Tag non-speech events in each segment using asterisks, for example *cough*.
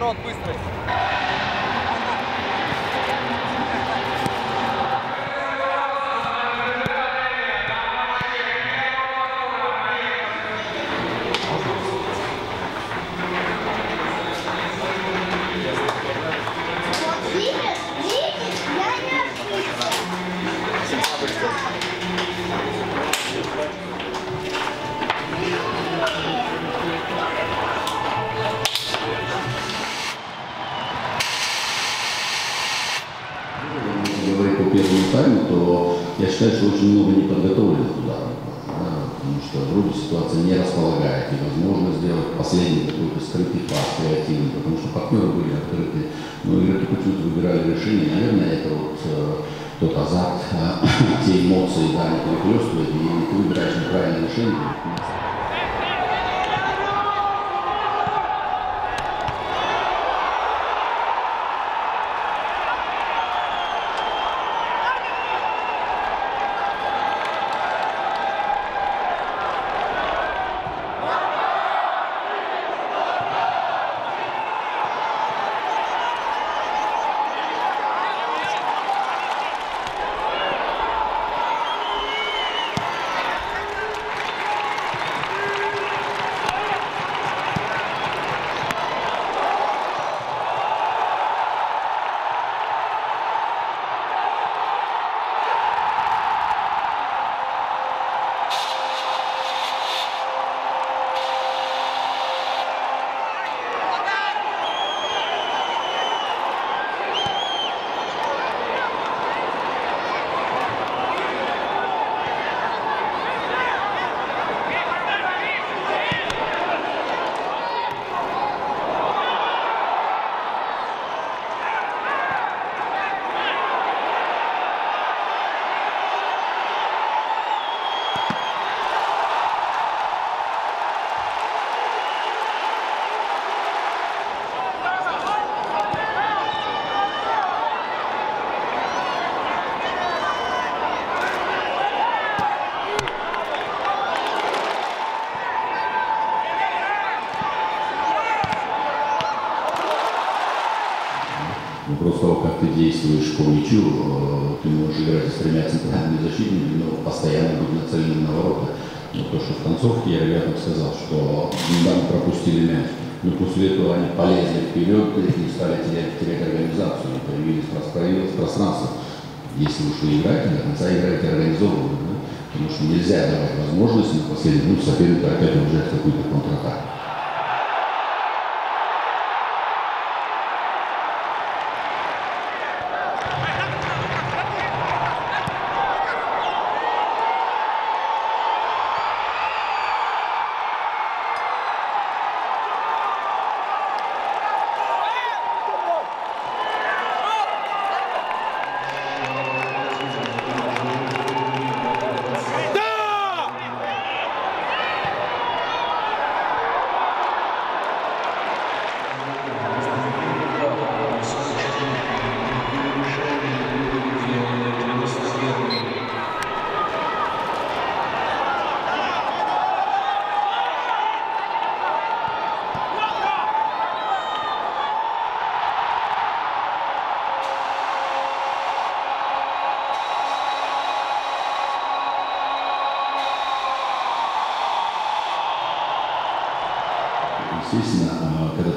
поворот быстрый. Первому тайму, то я считаю, что очень много неподготовленных ударов. Да, потому что вроде ситуация не располагает, и возможно сделать последний какой-то скрытый пас креативный, потому что партнеры были открыты, но игроки почему-то выбирали решение. Наверное, это вот э, тот азарт, э, *coughs* те эмоции, да, они перехлестывают, и ты выбираешь неправильное решение. Ты действуешь по мячу, ты можешь играть с тремя центральными защитниками, но постоянно быть нацеленным на ворота. Но то, что в концовке я ребятам сказал, что недавно пропустили мяч, но после этого они полезли вперед и стали терять, терять организацию, появились, появилось пространство. Если уж вы играете, до конца играете организованно, да? потому что нельзя давать возможность на последний минут соперника опять убежать в какую-то контратаку.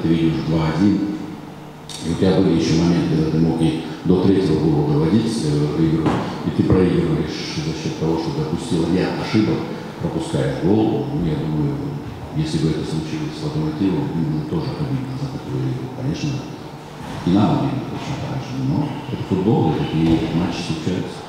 Ты видишь 2-1, и у тебя были еще моменты, когда ты мог и до третьего гола доводить э, игру, и ты проигрываешь за счет того, что допустил ряд ошибок, пропускаешь гол. Ну, я думаю, если бы это случилось с Локомотивом, было тоже обидно за такую игру. Конечно, и нам обидно точно так же, но это футбол, и такие матчи случаются.